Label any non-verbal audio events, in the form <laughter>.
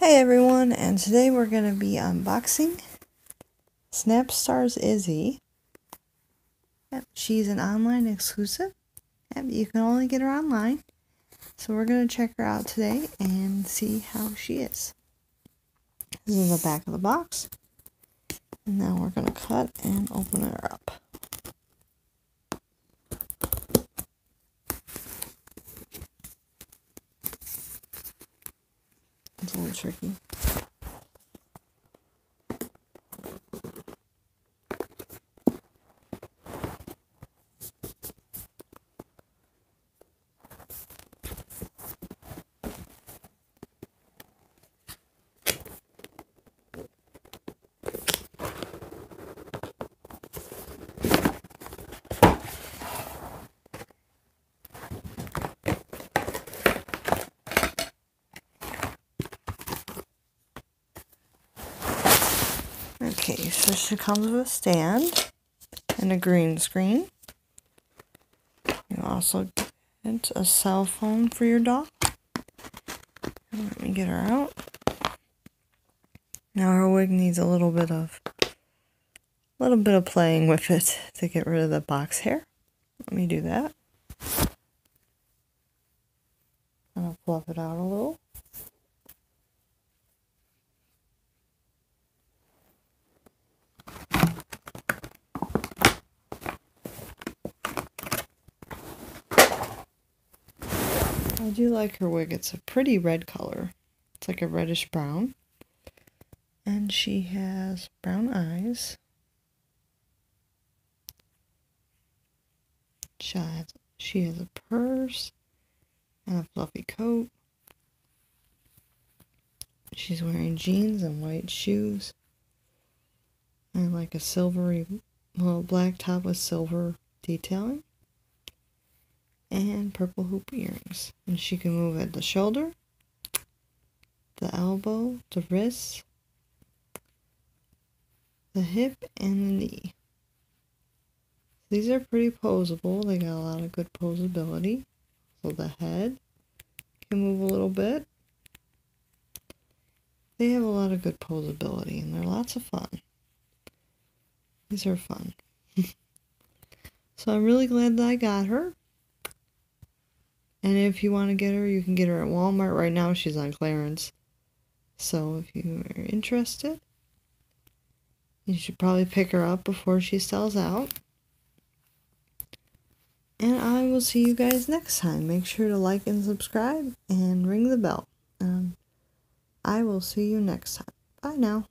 Hey everyone, and today we're going to be unboxing Snapstars Izzy. Yep, she's an online exclusive. Yep, you can only get her online. So we're going to check her out today and see how she is. This is the back of the box. And now we're going to cut and open her up. It's a little tricky. Okay, so she comes with a stand and a green screen. You also get a cell phone for your dog. Let me get her out. Now her wig needs a little bit of a little bit of playing with it to get rid of the box hair. Let me do that. I'll fluff it out a little. I do like her wig. It's a pretty red color. It's like a reddish brown. And she has brown eyes. She has, she has a purse and a fluffy coat. She's wearing jeans and white shoes. And like a silvery, well, black top with silver detailing and purple hoop earrings. And she can move at the shoulder, the elbow, the wrist, the hip, and the knee. These are pretty posable. They got a lot of good posability. So the head can move a little bit. They have a lot of good posability and they're lots of fun. These are fun. <laughs> so I'm really glad that I got her. And if you want to get her, you can get her at Walmart. Right now, she's on clearance. So if you are interested, you should probably pick her up before she sells out. And I will see you guys next time. Make sure to like and subscribe and ring the bell. Um, I will see you next time. Bye now.